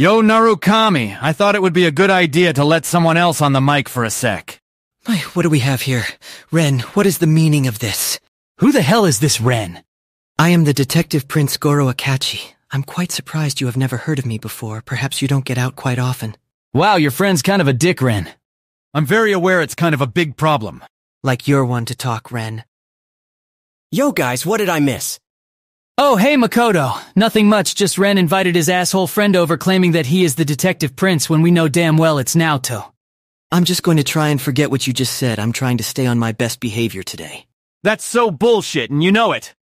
Yo, Narukami, I thought it would be a good idea to let someone else on the mic for a sec. My, what do we have here? Ren, what is the meaning of this? Who the hell is this Ren? I am the Detective Prince Goro Akechi. I'm quite surprised you have never heard of me before. Perhaps you don't get out quite often. Wow, your friend's kind of a dick, Ren. I'm very aware it's kind of a big problem. Like you're one to talk, Ren. Yo guys, what did I miss? Oh, hey Makoto. Nothing much, just Ren invited his asshole friend over claiming that he is the detective prince when we know damn well it's Naoto. I'm just going to try and forget what you just said. I'm trying to stay on my best behavior today. That's so bullshit, and you know it.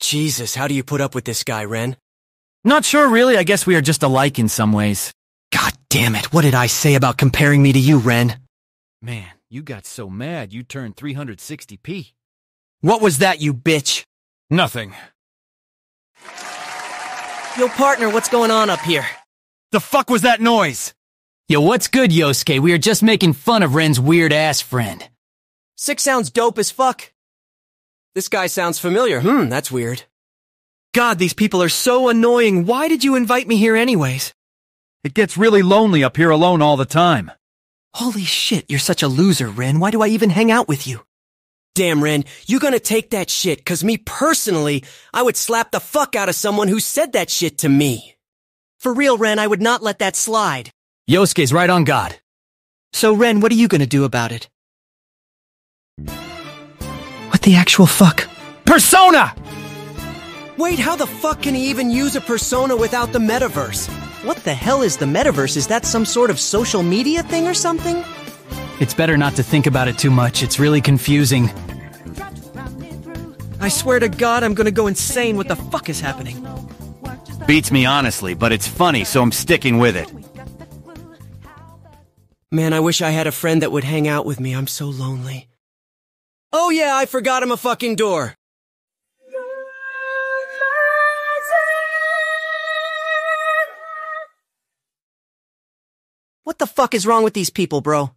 Jesus, how do you put up with this guy, Ren? Not sure, really. I guess we are just alike in some ways. God damn it, what did I say about comparing me to you, Ren? Man, you got so mad you turned 360p. What was that, you bitch? Nothing. Yo, partner, what's going on up here? The fuck was that noise? Yo, what's good, Yosuke? We are just making fun of Ren's weird ass friend. Six sounds dope as fuck. This guy sounds familiar. Hmm, that's weird. God, these people are so annoying. Why did you invite me here anyways? It gets really lonely up here alone all the time. Holy shit, you're such a loser, Ren. Why do I even hang out with you? Damn, Ren, you gonna take that shit, cause me personally, I would slap the fuck out of someone who said that shit to me. For real, Ren, I would not let that slide. Yosuke's right on God. So, Ren, what are you gonna do about it? What the actual fuck? Persona! Wait, how the fuck can he even use a persona without the metaverse? What the hell is the metaverse? Is that some sort of social media thing or something? It's better not to think about it too much. It's really confusing. I swear to God, I'm gonna go insane. What the fuck is happening? Beats me honestly, but it's funny, so I'm sticking with it. Man, I wish I had a friend that would hang out with me. I'm so lonely. Oh yeah, I forgot I'm a fucking door. What the fuck is wrong with these people, bro?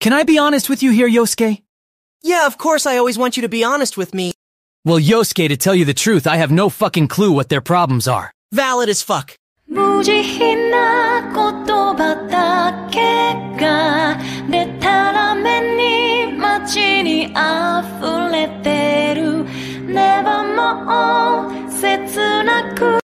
Can I be honest with you here, Yosuke? Yeah, of course I always want you to be honest with me. Well, Yosuke, to tell you the truth, I have no fucking clue what their problems are. Valid as fuck.